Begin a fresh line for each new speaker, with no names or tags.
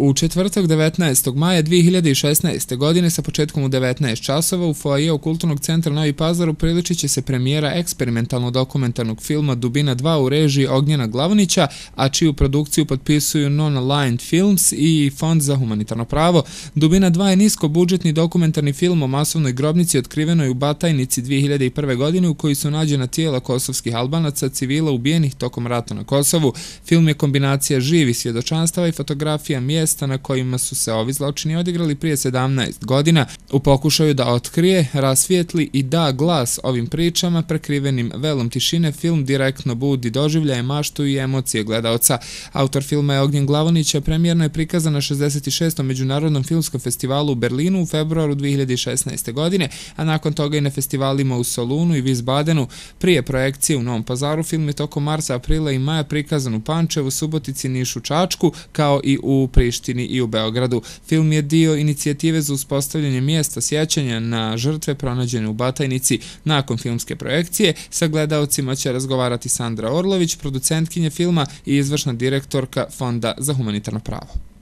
U četvrtak 19. maja 2016. godine sa početkom u 19 časova u foajeu Kulturnog centra Novi Pazar upriličit će se premijera eksperimentalno dokumentarnog filma Dubina 2 u režiji Ognjena Glavonića, a čiju produkciju potpisuju Non-Aligned Films i Fond za humanitarno pravo. Dubina 2 je nisko budžetni dokumentarni film o masovnoj grobnici otkrivenoj u Batajnici 2001. godine u kojoj su nađena tijela kosovskih albanaca civila ubijenih tokom rata na Kosovu. Film je kombinacija živi svjedočanstava i fotografija mjesta mjesta na kojima su se ovi zločini odigrali prije 17 godina u pokušaju da otkrije, rasvijetli i da glas ovim pričama prekrivenim velom tišine film direktno budi doživljaje maštu i emocije gledalca. Autor filma je Ognjen Glavonića, premijerno je prikazan na 66. Međunarodnom filmskom festivalu u Berlinu u februaru 2016. godine, a nakon toga i na festivalima u Solunu i Visbadenu. Prije projekcije u Novom pazaru film je tokom marca, aprila i maja prikazan u Pančevu, Subotici, Nišu, Čačku, kao i u Prištini. Prištini i u Beogradu. Film je dio inicijative za uspostavljanje mjesta sjećanja na žrtve pronađene u Batajnici. Nakon filmske projekcije sa gledalcima će razgovarati Sandra Orlović, producentkinja filma i izvršna direktorka Fonda za humanitarno pravo.